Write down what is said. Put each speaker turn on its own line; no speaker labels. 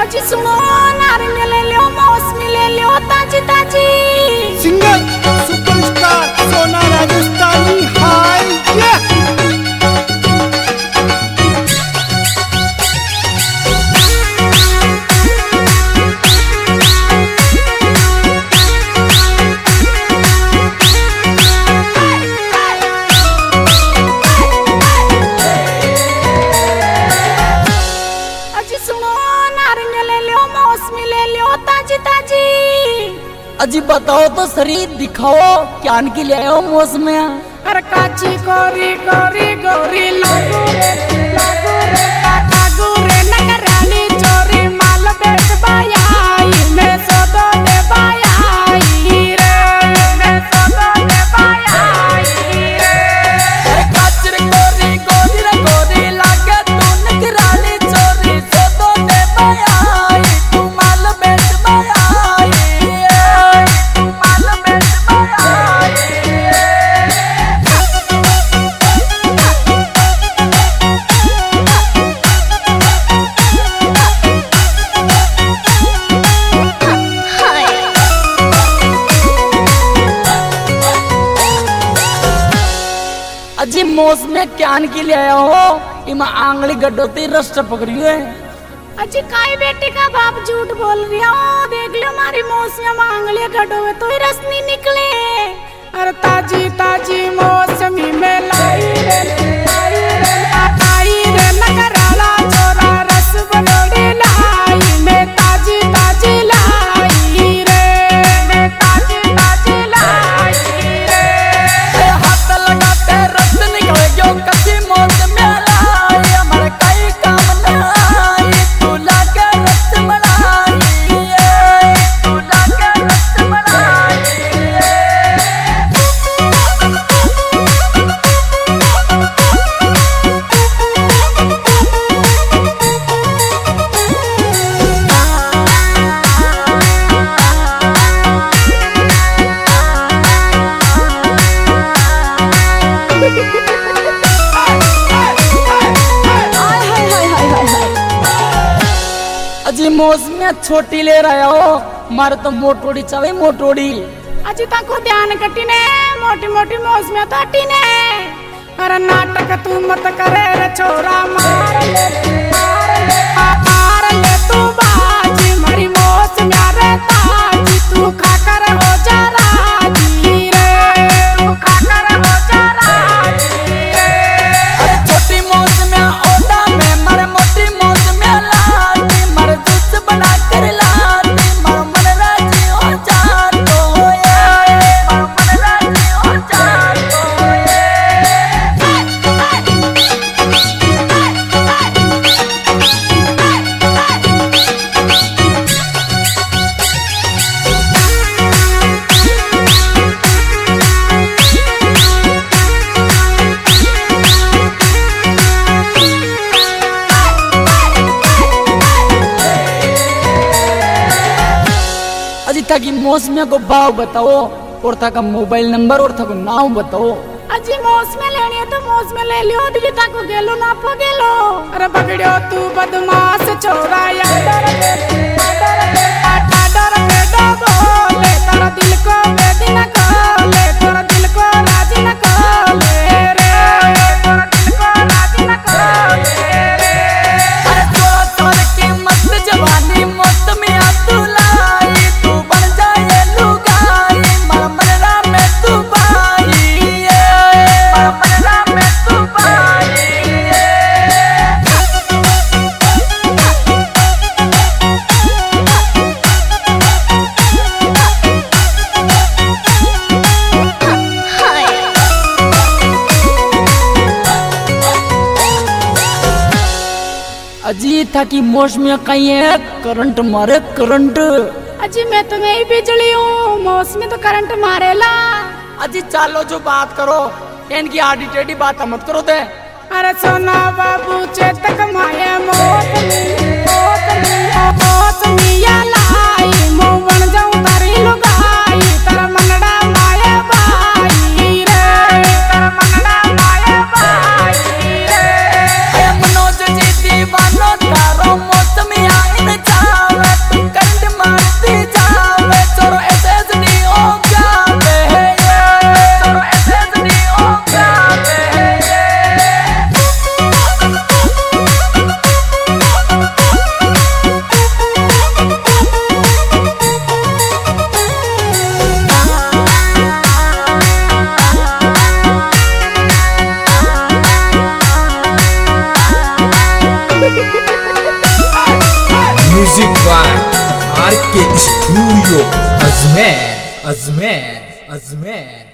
अजी सुनो नारियल मिले लियो
मौस मिले लियो ताजी ताजी सिंगर सुपरस्टार सोना नारंग ले ले लियो ताजी ताजी
अजी बताओ तो शरीर दिखाओ क्या के आयो मौसम
अरे काची
कोरी कोरी को अजी मोस में क्यान के लिए आया हो इमा आंगली गड्ढोती रस्ट पकड़ी है
अजी काई बेटी का बाप झूठ बोल रहा हो देख लो हमारी मोस में आंगली गड्ढो तो रस नहीं निकले अरे ताजी मौज में
छोटी ले रहे हो मारे तो मोटोड़ी चले मोटोड़ी
अजी तक ध्यान ने मोटी मोटी मौज में तो ने अरे नाटक तू मत करे रे छोरा मार
था तगी मौसम को भाव बताओ और था का मोबाइल नंबर और था को नाव बताओ
अजी मौसम लेनी है तो मौसम ले लियो अभी तक गेलो ना पगेलो अरे पकड़ियो तू बदमाश छोरा
यार अजली था कि मौसमी कहीं है करंट मारे करंट
अजी मैं तो मैं ही बिजली हूँ मौसमी तो करंट मारेला
अजी चालो जो बात करो इनकी आड़ी टेढ़ी बात मत करो ते
अरे सोना बाबू चेतक माया
मोत मोत Music by RK Studio, Ajmer.